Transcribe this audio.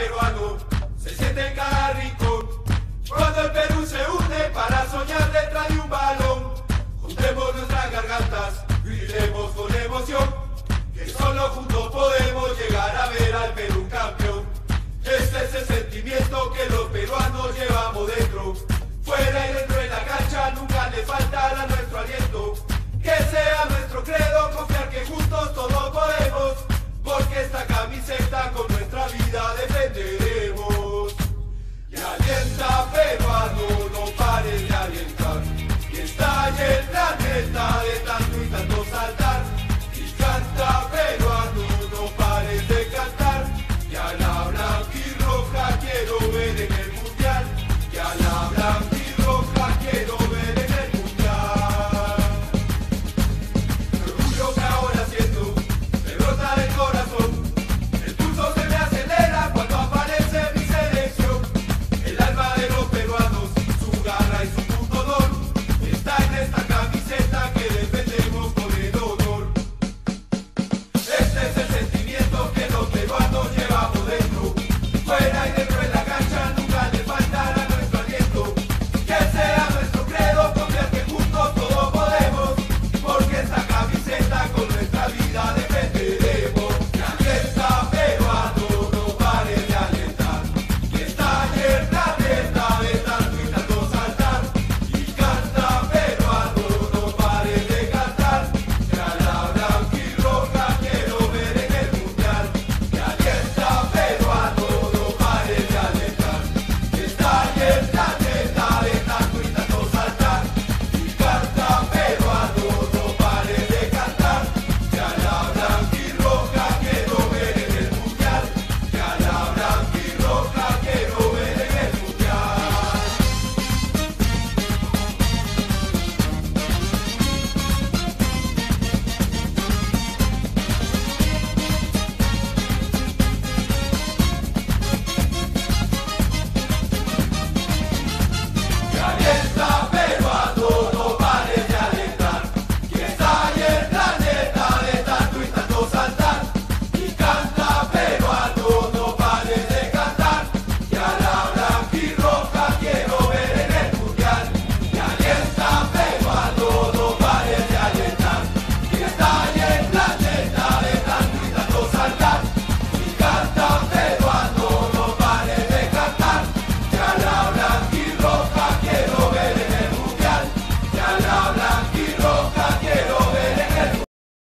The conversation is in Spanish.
peruano se siente en cada rincón. Cuando el